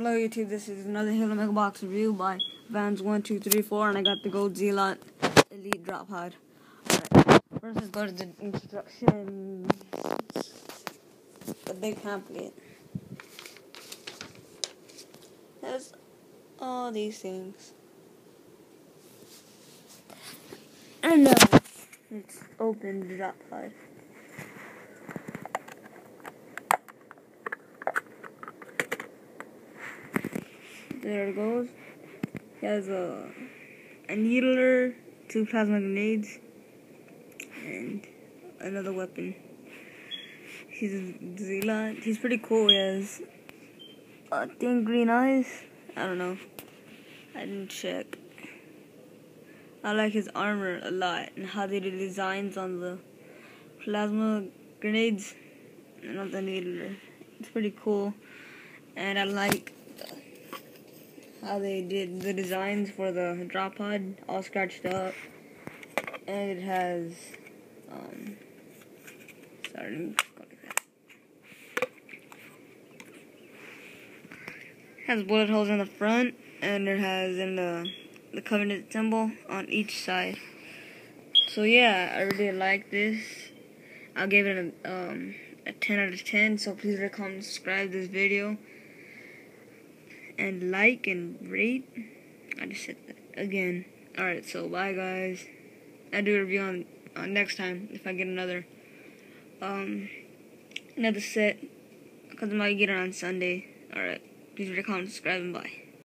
Hello YouTube, this is another Halo Mega Bloks review by Vans1234 and I got the Gold Zealot Elite Drop Pod. Alright, first let's go to the instructions. The big pamphlet. Has all these things. And uh, let's open the drop pod. There it goes. He has a, a needler, two plasma grenades, and another weapon. He's a Zealot. He's pretty cool. He has uh, thin green eyes. I don't know. I didn't check. I like his armor a lot and how they did designs on the plasma grenades and on the needler. It's pretty cool. And I like how they did the designs for the drop pod all scratched up. And it has um sorry has bullet holes in the front and it has in the the covenant symbol on each side. So yeah I really like this. I'll give it a um a 10 out of 10 so please rate comment subscribe this video and like and rate. I just said that again. Alright, so bye guys. I'll do a review on, on next time if I get another um another set because I might get it on Sunday. Alright. Please rate, comment, subscribe, and bye.